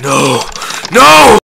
No! No!